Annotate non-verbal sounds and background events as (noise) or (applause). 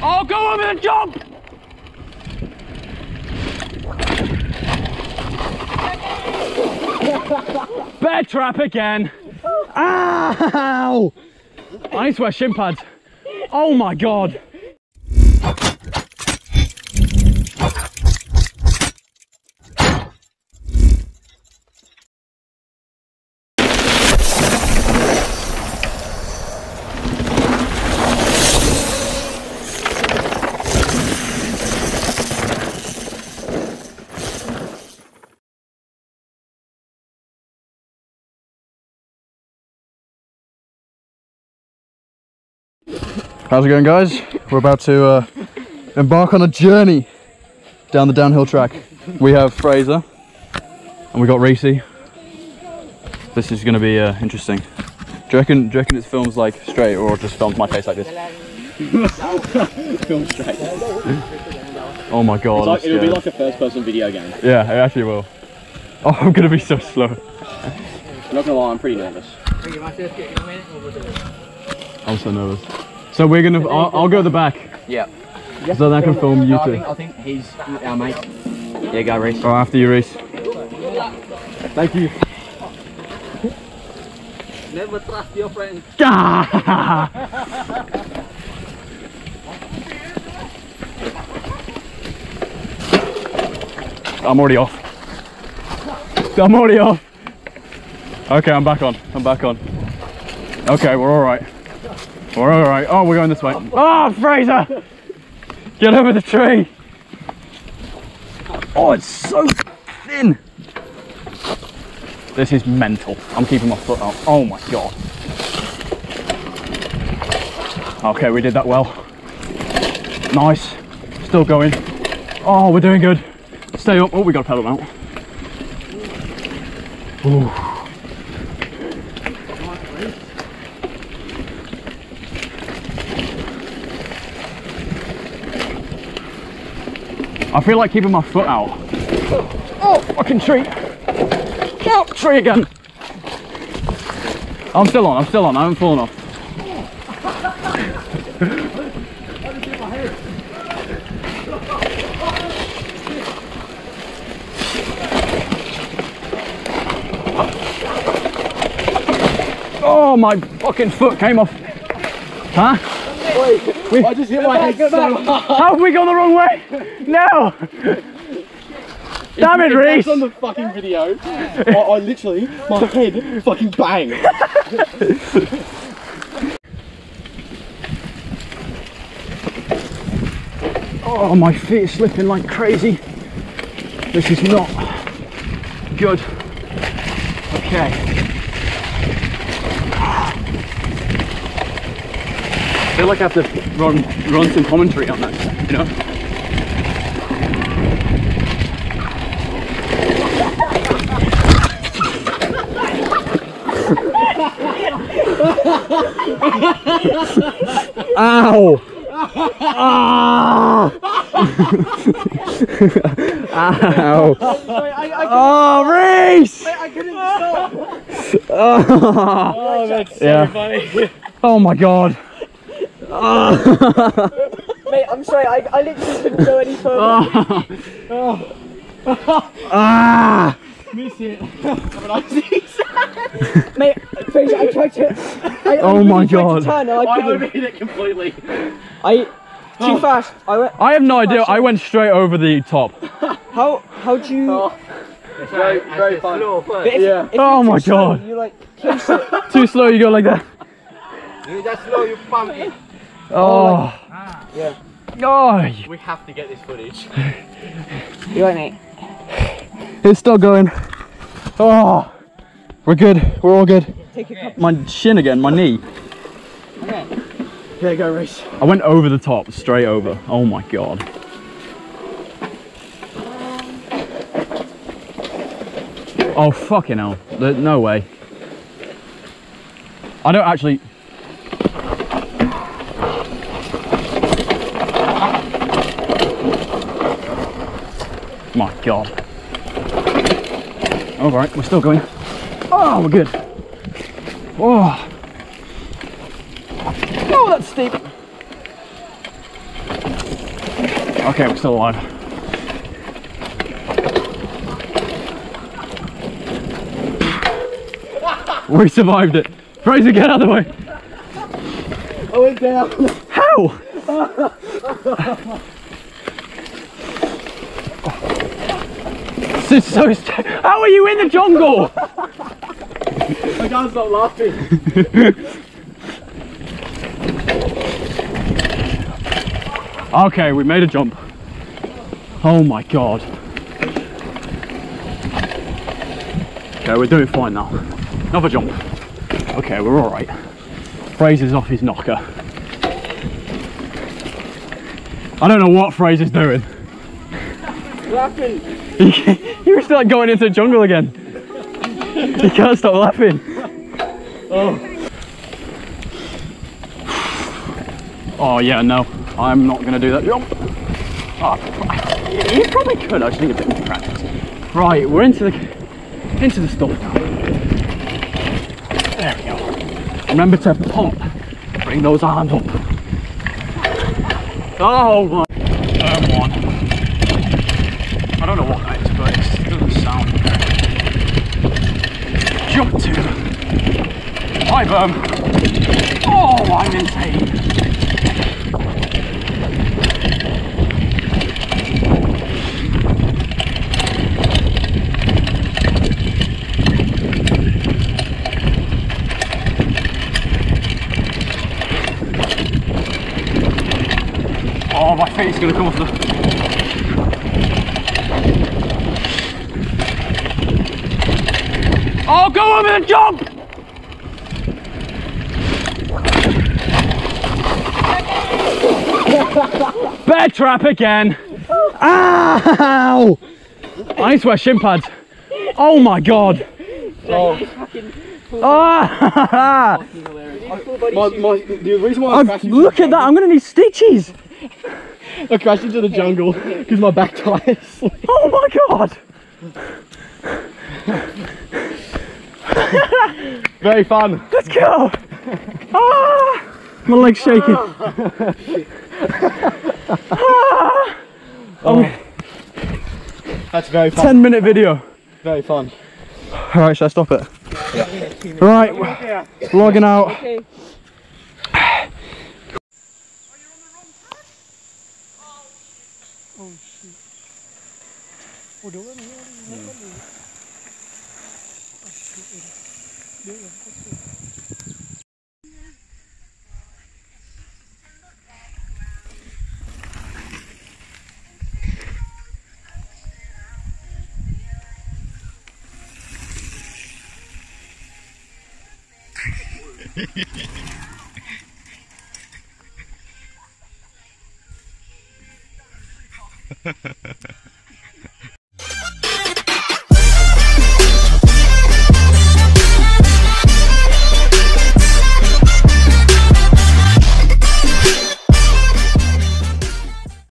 Oh, go over the jump! Bear trap again. Ow! I need to wear shin pads. Oh my god. How's it going, guys? We're about to uh, embark on a journey down the downhill track. We have Fraser and we got Reese. This is going to be uh, interesting. Do you, reckon, do you reckon it films like straight or just films my face like this? (laughs) Film straight. Oh my god. Like, it'll be like a first person video game. yeah, it actually will. Oh, I'm going to be so slow. I'm not gonna lie, I'm pretty nervous. I'm so nervous. So we're going to, I'll, I'll go at the back Yeah. so then I can film you I two. think, I think he's our mate. Yeah, go Reese. Oh, after you, Reese. Thank you. Never trust your friends. (laughs) I'm already off. I'm already off. Okay, I'm back on. I'm back on. Okay, we're all right. We're all right. Oh, we're going this way. Oh, Fraser! Get over the tree. Oh, it's so thin. This is mental. I'm keeping my foot up. Oh my god. Okay, we did that well. Nice. Still going. Oh, we're doing good. Stay up. Oh, we got a pedal mount. Ooh. I feel like keeping my foot out. Oh, fucking tree. Oh, tree again. I'm still on, I'm still on, I haven't fallen off. Oh, my fucking foot came off. Huh? I just hit my head so hard. How have we gone the wrong way? No! Damn it, Reese! On the fucking video. I, I literally, my head fucking bang. Oh, my feet are slipping like crazy. This is not good. Okay. Feel like I have to run run some commentary on that, you know? Ow! Ah! (laughs) Ow! oh, Reese! I couldn't stop. Oh, Oh, that's Yeah. funny. oh my god! (laughs) Mate, I'm sorry, I, I literally couldn't go any further. Oh. (laughs) Ah! (laughs) Miss it. Have a nice evening. Mate, Fraser, I tried to. I, I Oh really my tried God. Turn I I couldn't. overhit it completely. I too fast. I went. I have no idea. I went straight over the top. How how do you? Oh, very, very fun. But if, Yeah. if you're Oh too my slow, God. You like. Too slow, you go like that. You just slow, you pump it. Oh. Yeah. Oh, We have to get this footage. (laughs) You right, mate? it's still going. Oh, we're good. We're all good. Take a. My shin again, my knee. Okay. Here Yeah, go race. I went over the top, straight over. Oh my god. Oh fucking hell. There- No way. I don't actually. My god. Alright, we're still going. Oh, we're good. Oh. Oh, that's steep. Okay, we're still alive. We survived it. Fraser, get out of the way. I went down. How? (laughs) this is so. St- How are you in the jungle? I can't stop laughing. Okay, we made a jump. Oh my god. Okay, we're doing fine now. Another jump. Okay, we're alright. Fraser's off his knocker. I don't know what Fraser's doing. Laughing. (laughs) He still like going into the jungle again. You can't stop laughing. Oh. oh yeah, no, I'm not gonna do that jump. Oh, ah, you probably could. I just need a bit more practice. Right, we're into the into the stuff now. There we go. Remember to pump. Bring those arms up. Oh my. Turn one. I don't know what that is, but it's- it doesn't sound good. Jump two. High, berm. Oh, I'm insane. Oh, my feet's gonna come off the. Oh, go over and jump! Bear trap again. Ow! I need to wear shin pads. Oh my god. Ah! (laughs) My, my, the reason why I I'm- look at that, I'm gonna need stitches. jungle- I crashed into the jungle because my back tires. (laughs) Oh my god. Very fun. Let's go. Ah! My leg's shaking. (laughs) oh. oh. That's very fun. 10 minute video. Very fun. Alright, should I stop it? Yeah. Right, vlogging out. Okay. Oh, do it. Yeah. Ha ha ha ha.